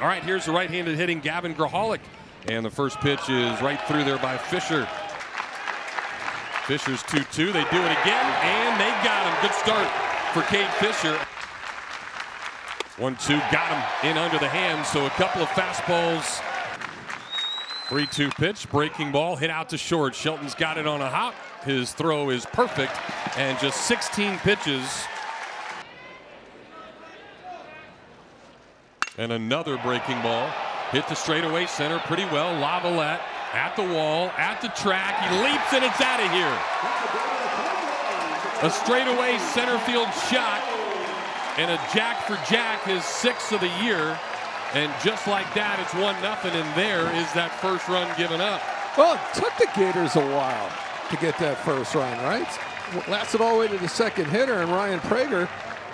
All right, here's the right-handed hitting Gavin Grahovac. And the first pitch is right through there by Fisher. Fisher's 2-2. They do it again, and they got him. Good start for Cade Fisher. 1-2, got him in under the hand, so a couple of fastballs. 3-2 pitch, breaking ball, hit out to short. Shelton's got it on a hop. His throw is perfect, and just 16 pitches. And another breaking ball. Hit the straightaway center pretty well. LaViolette at the wall, at the track. He leaps and it's out of here. A straightaway center field shot and a jack for Jack, his sixth of the year. And just like that, it's 1 nothing, and there is that first run given up. Well, it took the Gators a while to get that first run, right? Lasted all the way to the second hitter, and Ryan Prager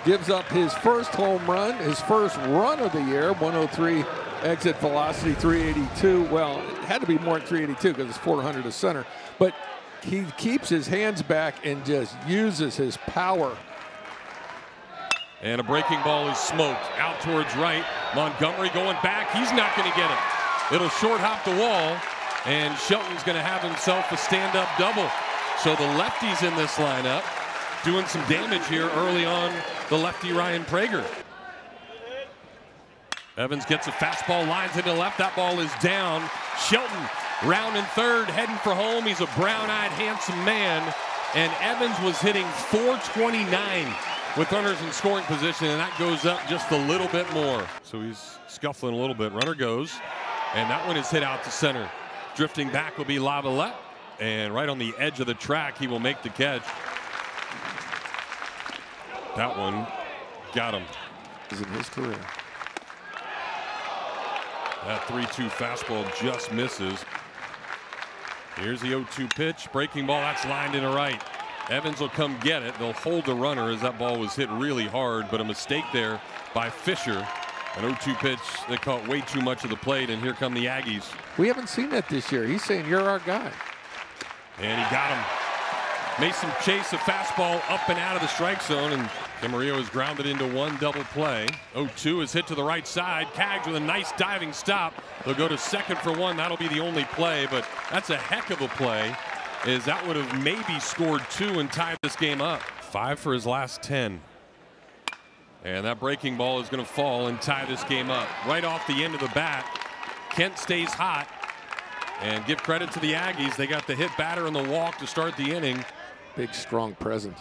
gives up his first home run, his first run of the year, 103 exit velocity, 382. Well, it had to be more than 382 because it's 400 to center. But he keeps his hands back and just uses his power. And a breaking ball is smoked out towards right. Montgomery going back. He's not going to get it. It'll short hop the wall, and Shelton's going to have himself a stand-up double. So the lefties in this lineup doing some damage here early on the lefty Ryan Prager. Evans gets a fastball, lines into left. That ball is down. Shelton round and third, heading for home. He's a brown-eyed, handsome man. And Evans was hitting 429 with runners in scoring position, and that goes up just a little bit more. So he's scuffling a little bit. Runner goes, and that one is hit out to center. Drifting back will be LaViolette, and right on the edge of the track, he will make the catch. That one got him. Is in his career. That 3-2 fastball just misses. Here's the 0-2 pitch. Breaking ball, that's lined into right. Evans will come get it. They'll hold the runner as that ball was hit really hard, but a mistake there by Fisher. An 0-2 pitch that caught way too much of the plate, and here come the Aggies. We haven't seen that this year. He's saying, you're our guy. And he got him. Mason Chase, a fastball up and out of the strike zone, and Camarillo is grounded into one double play. 0-2 is hit to the right side. Cags with a nice diving stop. They'll go to second for one. That'll be the only play, but that's a heck of a play. Is that would have maybe scored two and tied this game up. Five for his last 10. And that breaking ball is going to fall and tie this game up. Right off the end of the bat, Kent stays hot. And give credit to the Aggies. They got the hit batter on the walk to start the inning. Big, strong presence.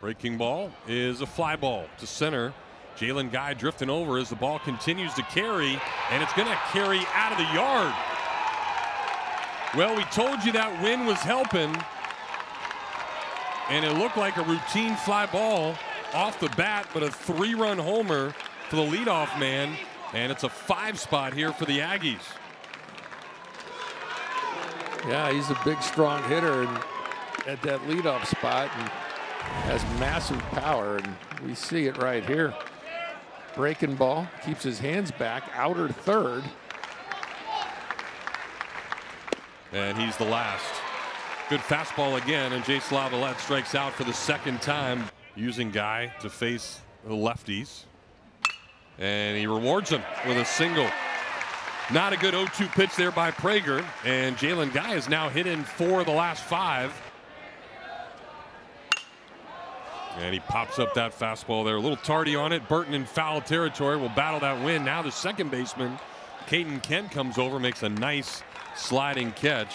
Breaking ball is a fly ball to center. Jalen Guy drifting over as the ball continues to carry, and it's going to carry out of the yard. Well, we told you that wind was helping, and it looked like a routine fly ball off the bat, but a three-run homer for the leadoff man, and it's a five spot here for the Aggies. Yeah, he's a big, strong hitter at that leadoff spot and has massive power, and we see it right here. Breaking ball, keeps his hands back, outer third. And he's the last. Good fastball again, and Jace LaViolette strikes out for the second time, using Guy to face the lefties. And he rewards him with a single. Not a good 0-2 pitch there by Prager, and Jalen Guy has now hit in four of the last five. And he pops up that fastball there. A little tardy on it. Burton in foul territory will battle that win. Now the second baseman, Kaeden Kent, comes over, makes a nice sliding catch.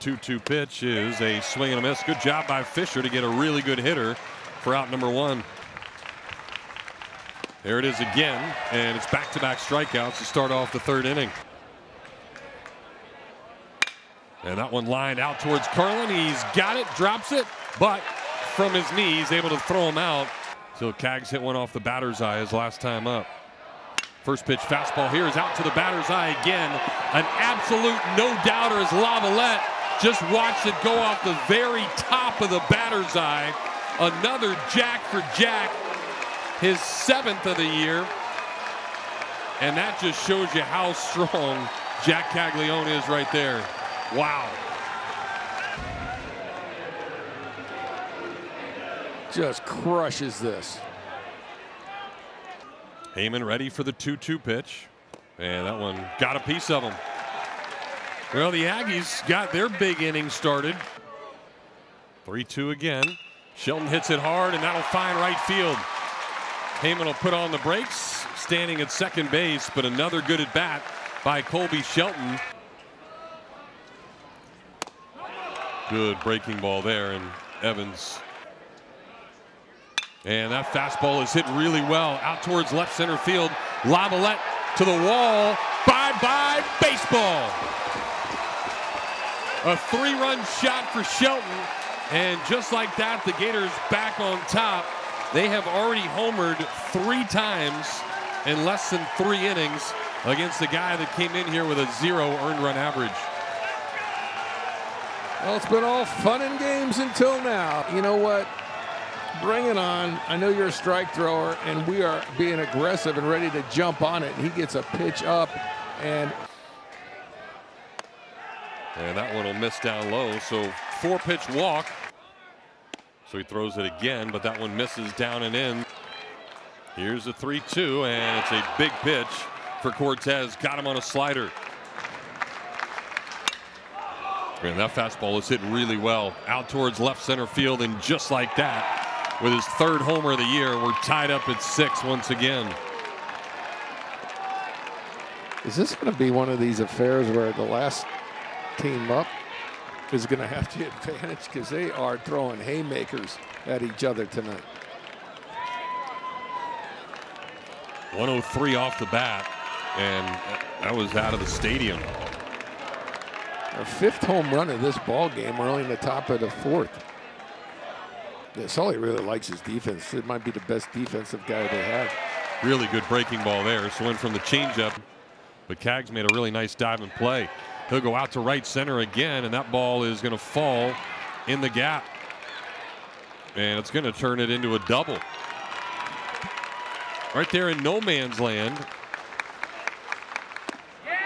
2-2 pitch is a swing and a miss. Good job by Fisher to get a really good hitter for out number one. There it is again, and it's back-to-back -back strikeouts to start off the third inning. And that one lined out towards Kurland. He's got it, drops it, but from his knees, able to throw him out. So Cags hit one off the batter's eye his last time up. First pitch fastball here is out to the batter's eye again. An absolute no-doubter is LaViolette. Just watched it go off the very top of the batter's eye. Another jack for Jack, his seventh of the year. And that just shows you how strong Jac Caglione is right there. Wow. Just crushes this. Heyman ready for the 2 2 pitch. And that one got a piece of him. Well, the Aggies got their big inning started. 3 2 again. Shelton hits it hard, and that'll find right field. Heyman will put on the brakes, standing at second base, but another good at bat by Colby Shelton. Good breaking ball there, and Evans. And that fastball is hit really well out towards left center field. LaViolette to the wall. Bye bye baseball. A three run shot for Shelton. And just like that, the Gators back on top. They have already homered three times in less than three innings against the guy that came in here with a zero earned run average. Well, it's been all fun and games until now. You know what? Bring it on. I know you're a strike thrower, and we are being aggressive and ready to jump on it. He gets a pitch up, and and that one will miss down low. So four pitch walk. So he throws it again, but that one misses down and in. Here's a 3 2, and it's a big pitch for Cortez. Got him on a slider. And that fastball is hit really well out towards left center field, and just like that, with his third homer of the year, we're tied up at six once again. Is this going to be one of these affairs where the last team up is going to have the advantage because they are throwing haymakers at each other tonight. 103 off the bat, and that was out of the stadium. Our fifth home run of this ball game. We're only in the top of the fourth. Yeah, Sully really likes his defense. It might be the best defensive guy they have. Really good breaking ball there. So in from the changeup, but Cags made a really nice dive and play. He'll go out to right center again, and that ball is going to fall in the gap. And it's going to turn it into a double. Right there in no man's land.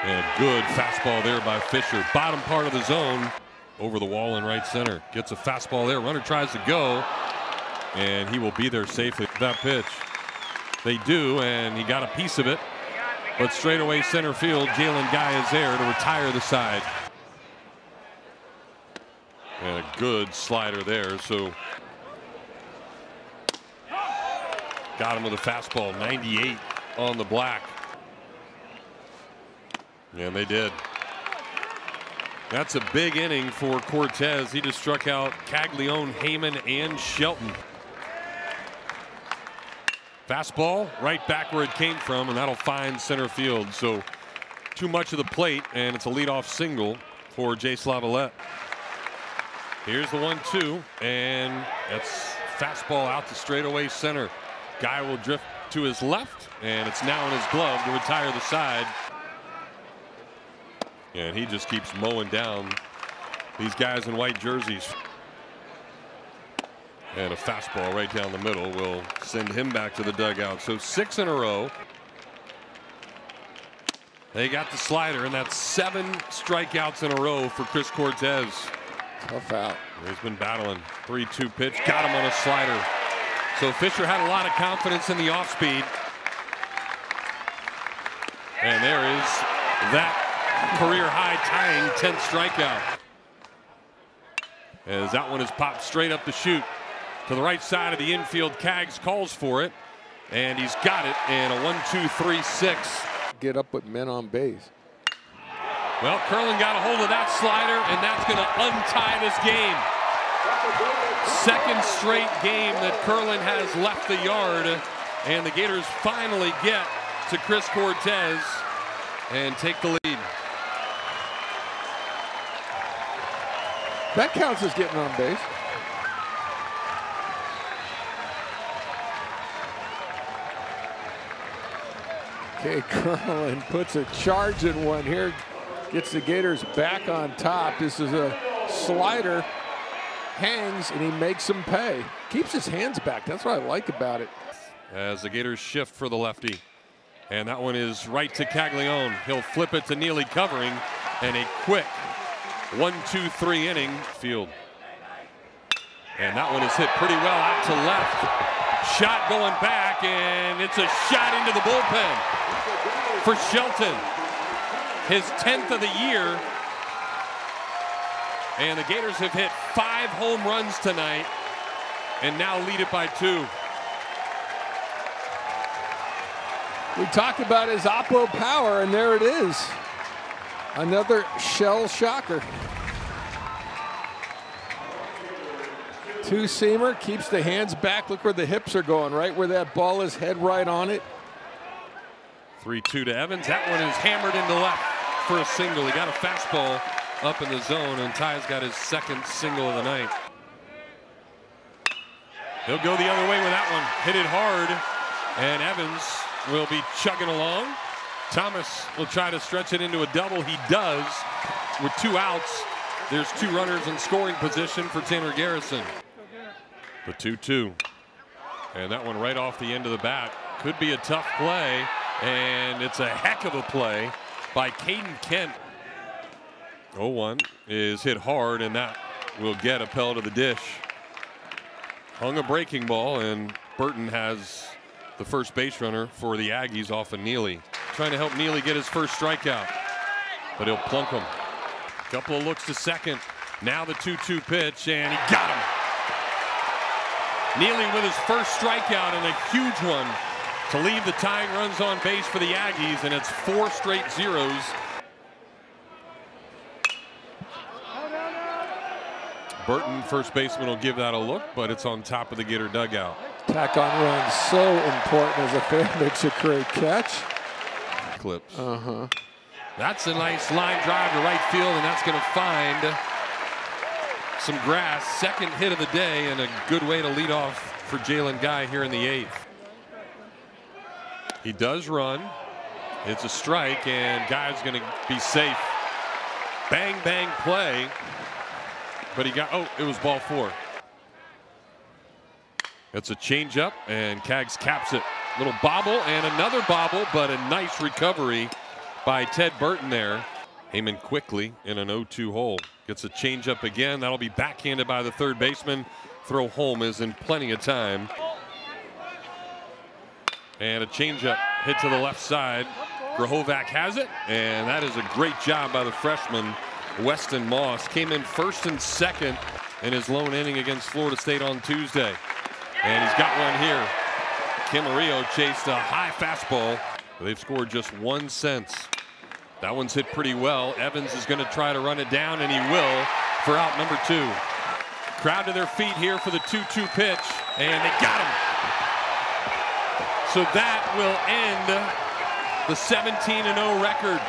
And good fastball there by Fisher. Bottom part of the zone over the wall in right center. Gets a fastball there. Runner tries to go. And he will be there safely. That pitch. They do, and he got a piece of it. But straightaway center field, Jalen Guy is there to retire the side. And a good slider there. So got him with a fastball, 98 on the black. And they did. That's a big inning for Cortez. He just struck out Caglione, Heyman, and Shelton. Fastball right back where it came from, and that'll find center field. So too much of the plate, and it's a leadoff single for Jay Laviolette. Here's the one two, and that's fastball out to straightaway center. Guy will drift to his left, and it's now in his glove to retire the side. And he just keeps mowing down these guys in white jerseys. And a fastball right down the middle will send him back to the dugout. So six in a row. They got the slider, and that's seven strikeouts in a row for Chris Cortez. Tough out. He's been battling. 3 2 pitch, got him on a slider. So Fisher had a lot of confidence in the off speed. And there is that career high tying 10th strikeout. As that one is popped straight up the chute to the right side of the infield. Cags calls for it, and he's got it And a one, two, three, six. Get up with men on base. Well, Kurland got a hold of that slider, and that's going to untie this game. Second straight game that Kurland has left the yard, and the Gators finally get to Chris Cortez and take the lead. That counts as getting on base. Okay, Kurland puts a charge in one here. Gets the Gators back on top. This is a slider. Hangs and he makes them pay. Keeps his hands back. That's what I like about it. As the Gators shift for the lefty. And that one is right to Caglione. He'll flip it to Neely covering. And a quick one, two, three inning field. And that one is hit pretty well out to left. Shot going back, and it's a shot into the bullpen for Shelton. His 10th of the year. And the Gators have hit five home runs tonight and now lead it by two. We talked about his Oppo power, and there it is. Another shell shocker. Two seamer keeps the hands back. Look where the hips are going, right where that ball is, head right on it. 3 2 to Evans. That one is hammered into left for a single. He got a fastball up in the zone, and Ty's got his second single of the night. He'll go the other way with that one. Hit it hard, and Evans will be chugging along. Thomas will try to stretch it into a double. He does with two outs. There's two runners in scoring position for Tanner Garrison. The 2 2. And that one right off the end of the bat. Could be a tough play, and it's a heck of a play by Kaeden Kent. 0 1 is hit hard, and that will get Appel to the dish. Hung a breaking ball, and Burton has the first base runner for the Aggies off of Neely. Trying to help Neely get his first strikeout, but he'll plunk him. Couple of looks to second. Now the 2-2 pitch, and he got him. Neely with his first strikeout and a huge one to leave the tying runs on base for the Aggies, and it's four straight zeros. Burton, first baseman, will give that a look, but it's on top of the Gator dugout. Tack on runs so important as a fan makes a great catch. Clips. Uh huh. That's a nice line drive to right field, and that's going to find some grass. Second hit of the day, and a good way to lead off for Jalen Guy here in the eighth. He does run. It's a strike, and Guy's going to be safe. Bang, bang play. But he got, oh, it was ball four. That's a changeup, and Cags caps it. Little bobble and another bobble, but a nice recovery by Ted Burton there. Heyman quickly in an 0-2 hole. Gets a changeup again. That'll be backhanded by the third baseman. Throw home is in plenty of time. And a changeup hit to the left side. Grahovac has it, and that is a great job by the freshman, Weston Moss. Came in first and second in his lone inning against Florida State on Tuesday. And he's got one here. Camarillo chased a high fastball. They've scored just one sense. That one's hit pretty well. Evans is going to try to run it down, and he will for out number two. Crowd to their feet here for the 2-2 pitch, and they got him. So that will end the 17-0 record